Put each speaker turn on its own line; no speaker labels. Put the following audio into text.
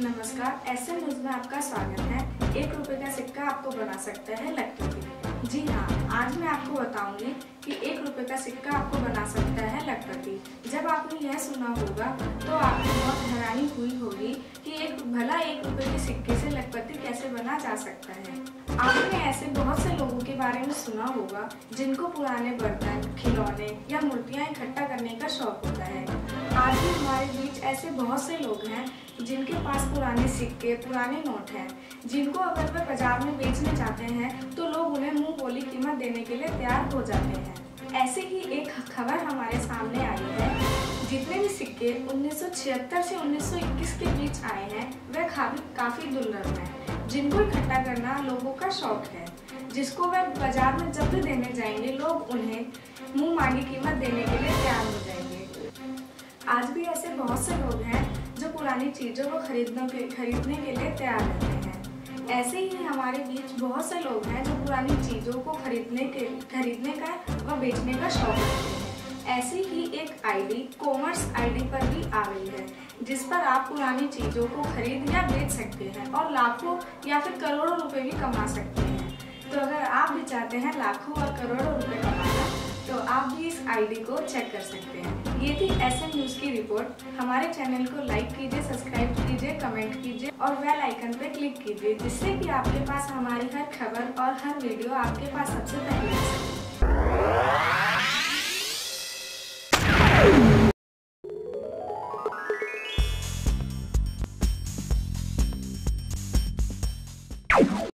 नमस्कार M news में आपका स्वागत है। एक रुपए का सिक्का आपको बना सकता है लखपति जी हाँ आज मैं आपको बताऊँगी कि एक रुपए का सिक्का आपको बना सकता है लखपति जब आपने यह सुना होगा तो आपको बहुत हैरानी हुई होगी कि एक, भला एक रुपए के सिक्के से लखपति कैसे बना जा सकता है। आपने ऐसे बहुत से लोगों के बारे में सुना होगा, जिनको पुराने बर्तन, खिलौने या मूर्तियाँ इकट्ठा करने का शौक होता है। आज भी हमारे बीच ऐसे बहुत से लोग हैं जिनके पास पुराने सिक्के, पुराने नोट हैं, जिनको अगर वे बाज़ार में बेचने जाते हैं तो लोग उन्हें मुँह बोली कीमत देने के लिए तैयार हो जाते हैं। ऐसे ही एक खबर हमारे सामने आई है। जितने भी सिक्के 1976 से 1921 के बीच आए हैं वह काफ़ी काफ़ी दुर्लभ हैं, जिनको इकट्ठा करना लोगों का शौक है। जिसको वह बाज़ार में जब भी देने जाएँगे, लोग उन्हें मुँह मांगी कीमत देने के लिए तैयार हो जाएँगे। आज भी ऐसे बहुत से लोग हैं जो पुरानी चीज़ों को खरीदने के खरीदने के लिए तैयार रहते हैं। ऐसे ही हमारे बीच बहुत से लोग हैं जो पुरानी चीज़ों को खरीदने के, खरीदने का व बेचने का शौक रखते हैं। ऐसी ही एक आईडी कॉमर्स आईडी पर भी आ गई है, जिस पर आप पुरानी चीज़ों को खरीद या बेच सकते हैं और लाखों या फिर करोड़ों रुपए भी कमा सकते हैं। तो अगर आप भी चाहते हैं लाखों और करोड़ों रुपए कमाना आईडी को चेक कर सकते हैं। ये थी एस न्यूज़ की रिपोर्ट। हमारे चैनल को लाइक कीजिए सब्सक्राइब कीजिए कमेंट कीजिए और बेल आइकन पर क्लिक कीजिए, जिससे कि आपके पास हमारी हर खबर और हर वीडियो आपके पास सबसे पहले